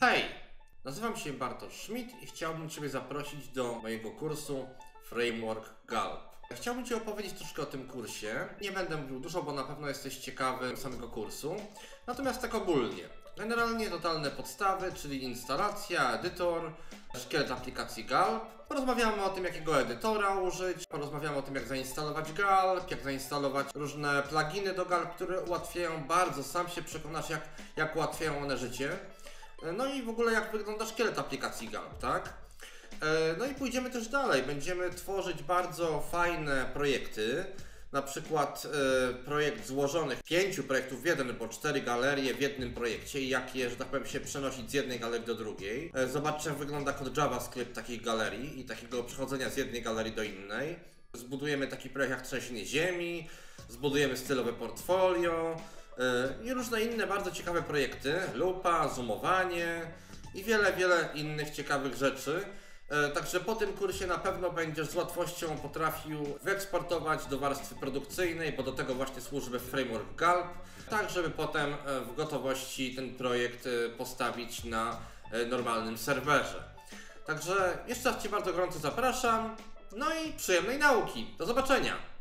Hej! Nazywam się Bartosz Schmidt i chciałbym Ciebie zaprosić do mojego kursu Framework Galp. Chciałbym Ci opowiedzieć troszkę o tym kursie. Nie będę mówił dużo, bo na pewno jesteś ciekawy samego kursu. Natomiast tak ogólnie. Generalnie totalne podstawy, czyli instalacja, edytor, szkielet aplikacji Galp. Porozmawiamy o tym, jakiego edytora użyć, porozmawiamy o tym, jak zainstalować Galp, jak zainstalować różne pluginy do Galp, które ułatwiają bardzo, sam się przekonasz, jak, jak ułatwiają one życie. No i w ogóle jak wygląda szkielet aplikacji Galp, tak? E, No i pójdziemy też dalej. Będziemy tworzyć bardzo fajne projekty. Na przykład e, projekt złożonych pięciu projektów w jeden, bo cztery galerie w jednym projekcie i jak je, że tak powiem, się przenosić z jednej galerii do drugiej. E, Zobaczcie, jak wygląda kod JavaScript takich galerii i takiego przechodzenia z jednej galerii do innej. Zbudujemy taki projekt jak trzęsienie ziemi, zbudujemy stylowe portfolio i różne inne bardzo ciekawe projekty. Lupa, zoomowanie i wiele, wiele innych ciekawych rzeczy. E, Także po tym kursie na pewno będziesz z łatwością potrafił wyeksportować do warstwy produkcyjnej, bo do tego właśnie służy framework Galp, tak żeby potem e, w gotowości ten projekt postawić na normalnym serwerze. Także jeszcze raz Cię bardzo gorąco zapraszam. No i przyjemnej nauki. Do zobaczenia!